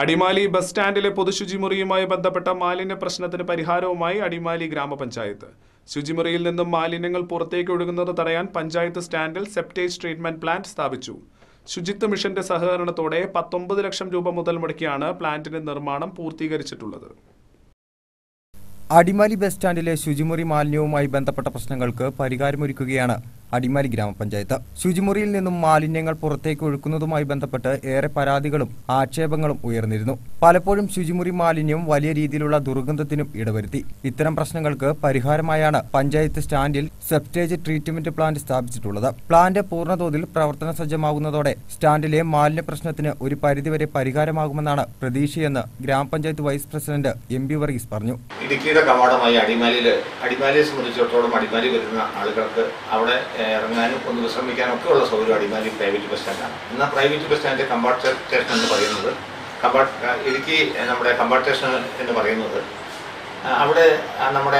Adimali bus സ്റ്റാൻഡിലെ പൊതുശുചിമുറിയുമായി ബന്ധപ്പെട്ട മാലിന്യ പ്രശ്നത്തിന് പരിഹാരവുമായി അടിമാലി ഗ്രാമപഞ്ചായത്ത്. ശുചിമുറിയിൽ നിന്നും മാലിന്യങ്ങൾ പുറത്തേക്ക് ഒഴുകുന്നത് തടയാൻ പഞ്ചായത്ത് സ്റ്റാൻഡിൽ സെപ്റ്റേജ് ട്രീറ്റ്മെന്റ് പ്ലാന്റ് സ്ഥാപിച്ചു. ശുചിത്വ മിഷന്റെ സഹകരണത്തോടെ പത്തൊമ്പത് ലക്ഷം രൂപ മുതൽ മുടക്കിയാണ് പ്ലാന്റിന്റെ നിർമ്മാണം പൂർത്തീകരിച്ചിട്ടുള്ളത്. അടിമാലി ബസ് സ്റ്റാൻഡിലെ ശുചിമുറി മാലിന്യവുമായി ബന്ധപ്പെട്ട പ്രശ്നങ്ങൾക്ക് പരിഹാരമൊരുക്കുകയാണ് അടിമാലി ഗ്രാമപഞ്ചായത്ത്. ശുചിമുറിയിൽ നിന്നും മാലിന്യങ്ങൾ പുറത്തേക്ക് ഒഴുക്കുന്നതുമായി ബന്ധപ്പെട്ട് ഏറെ പരാതികളും ആക്ഷേപങ്ങളും ഉയർന്നിരുന്നു. പലപ്പോഴും ശുചിമുറി മാലിന്യം വലിയ രീതിയിലുള്ള ദുർഗന്ധത്തിനും ഇടവരുത്തി. ഇത്തരം പ്രശ്നങ്ങൾക്ക് പരിഹാരമായാണ് പഞ്ചായത്ത് സ്റ്റാൻഡിൽ സെപ്റ്റേജ് ട്രീറ്റ്മെന്റ് പ്ലാന്റ് സ്ഥാപിച്ചിട്ടുള്ളത്. പ്ലാന്റ് പൂർണതോതിൽ പ്രവർത്തന സജ്ജമാകുന്നതോടെ സ്റ്റാൻഡിലെ മാലിന്യ പ്രശ്നത്തിന് ഒരു പരിധിവരെ പരിഹാരമാകുമെന്നാണ് പ്രതീക്ഷയെന്ന് ഗ്രാമപഞ്ചായത്ത് vice president M B Varghese പറഞ്ഞു. ഇടുക്കിയുടെ കവാടമായി അടിമാലിയിൽ അടിമാലിയെ സംബന്ധിച്ചിടത്തോളം അടിമാലി വരുന്ന ആളുകൾക്ക് അവിടെ ഇറങ്ങാനും ഒന്ന് വിശ്രമിക്കാനും ഒക്കെ ഉള്ള സൗകര്യം അടിമാലി പ്രൈവറ്റ് ബസ് സ്റ്റാൻഡാണ് എന്നാൽ private bus stand comfort station എന്ന് പറയുന്നത്. കമ്പാർട്ട് ഇടുക്കി നമ്മുടെ കമ്പാർട്ട് സ്റ്റേഷൻ എന്ന് പറയുന്നത്. അവിടെ നമ്മുടെ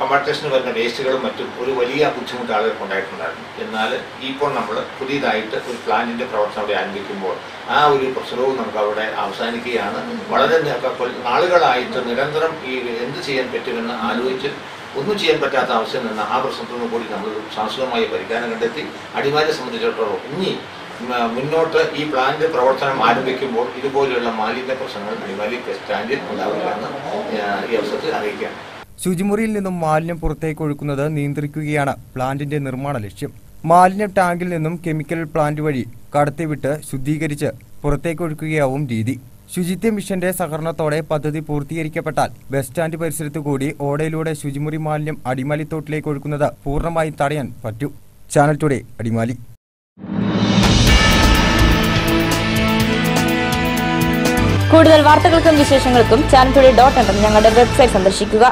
കമ്പാർട്ട് സ്റ്റേഷനിൽ വരുന്ന വേസ്റ്റുകളും മറ്റും ഒരു വലിയ ബുദ്ധിമുട്ട് ആളുകൾക്ക് ഉണ്ടായിട്ടുണ്ടായിരുന്നു. എന്നാൽ ഇപ്പോൾ നമ്മൾ പുതിയതായിട്ട് ഒരു പ്ലാന്റിന്റെ പ്രവർത്തനം അവിടെ ആരംഭിക്കുമ്പോൾ ആ ഒരു പ്രശ്നവും നമുക്ക് അവിടെ അവസാനിക്കുകയാണ്. വളരെ ആളുകളായിട്ട് നിരന്തരം ഈ എന്ത് ചെയ്യാൻ പറ്റുമെന്ന് ആലോചിച്ച് ഒന്നും ചെയ്യാൻ പറ്റാത്ത അവസ്ഥയിൽ നിന്ന് ആ പ്രശ്നത്തിൽ കൂടി നമ്മൾ ശാശ്വതമായ പരിഹാരം കണ്ടെത്തി അടിമാലിയെ സംബന്ധിച്ചിടത്തോളം ഇനി മുന്നോട്ട് ഈ പ്ലാന്റ് പ്രവർത്തനം ആരംഭിക്കുമ്പോൾ ഇതുപോലെയുള്ള മാലിന്യ പ്രശ്നങ്ങൾ അടിമാലി സ്റ്റാൻഡിൽ ഉണ്ടാവില്ലെന്ന് ഈ അവസരത്തിൽ അറിയിക്കുകയാണ്. ശുചിമുറിയിൽ നിന്നും മാലിന്യം പുറത്തേക്ക് ഒഴുക്കുന്നത് നിയന്ത്രിക്കുകയാണ് പ്ലാന്റിന്റെ നിർമ്മാണ ലക്ഷ്യം. മാലിന്യം ടാങ്കിൽ നിന്നും കെമിക്കൽ പ്ലാന്റ് വഴി കടത്തിവിട്ട് ശുദ്ധീകരിച്ച് പുറത്തേക്ക് ഒഴുക്കുകയാവും രീതി. ശുചിത്വ മിഷന്റെ സഹകരണത്തോടെ പദ്ധതി പൂർത്തീകരിക്കപ്പെട്ടാൽ ബസ് സ്റ്റാൻഡ് പരിസരത്ത് കൂടി ഓടയിലൂടെ ശുചിമുറി മാലിന്യം അടിമാലിത്തോട്ടിലേക്ക് ഒഴുക്കുന്നത് പൂർണമായി തടയാൻ പറ്റൂ. Channel today Adimali. കൂടുതൽ വാർത്തകൾക്കും വിശേഷങ്ങൾക്കും ചാനൽ ഡോട്ട് ഞങ്ങളുടെ വെബ്സൈറ്റ് സന്ദർശിക്കുക.